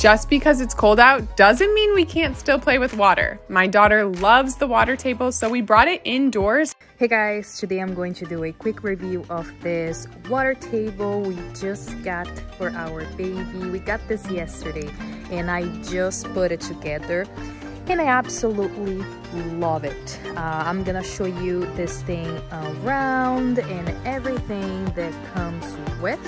Just because it's cold out doesn't mean we can't still play with water. My daughter loves the water table, so we brought it indoors. Hey guys, today I'm going to do a quick review of this water table we just got for our baby. We got this yesterday and I just put it together and I absolutely love it. Uh, I'm gonna show you this thing around and everything that comes with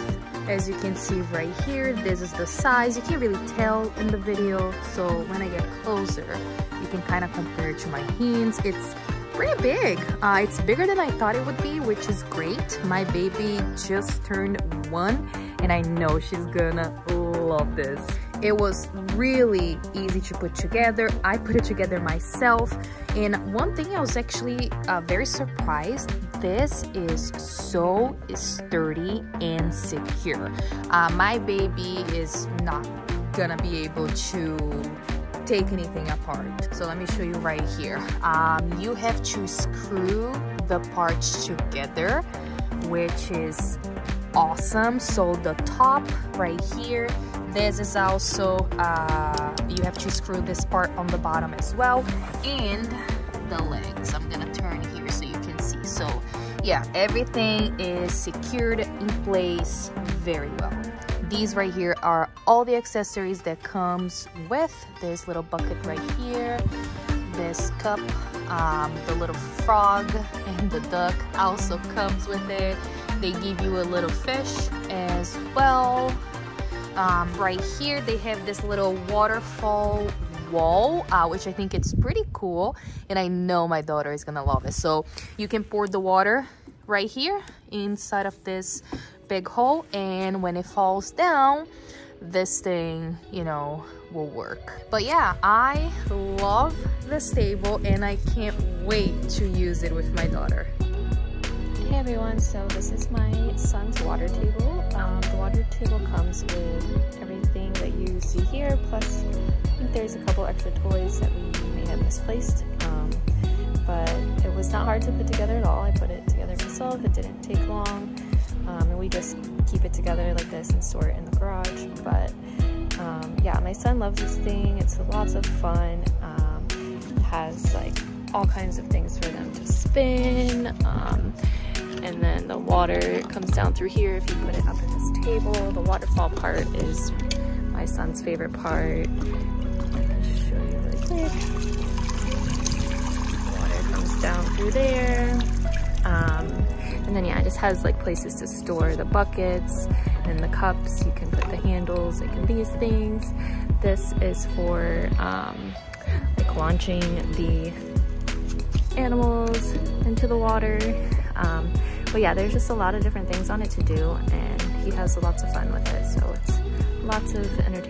as you can see right here this is the size. You can't really tell in the video so when I get closer you can kind of compare it to my hands. It's pretty big. Uh, it's bigger than I thought it would be which is great. My baby just turned one and I know she's gonna love this. It was really easy to put together. I put it together myself and one thing I was actually uh, very surprised this is so sturdy and secure. Uh, my baby is not gonna be able to take anything apart. So let me show you right here. Um, you have to screw the parts together, which is awesome. So the top right here, this is also, uh, you have to screw this part on the bottom as well. And the legs, I'm gonna turn here so you can see. So yeah, everything is secured in place very well. These right here are all the accessories that comes with this little bucket right here, this cup, um, the little frog and the duck also comes with it. They give you a little fish as well. Um, right here they have this little waterfall wall uh, which I think it's pretty cool and I know my daughter is gonna love it. So you can pour the water right here inside of this big hole and when it falls down this thing you know will work. But yeah I love this table and I can't wait to use it with my daughter. Hey everyone, so this is my son's water table. Um, the water table comes with everything that you see here, plus there's a couple extra toys that we may have misplaced. Um, but it was not hard to put together at all. I put it together myself, it didn't take long. Um, and we just keep it together like this and store it in the garage. But um, yeah, my son loves this thing. It's lots of fun. Um, has like all kinds of things for them to spin. Um, and then the water comes down through here if you put it up in this table. The waterfall part is my son's favorite part. Water comes down through there. Um, and then yeah, it just has like places to store the buckets and the cups. You can put the handles like these things. This is for um, like launching the animals into the water. Um, but yeah, there's just a lot of different things on it to do and he has lots of fun with it. So it's lots of entertainment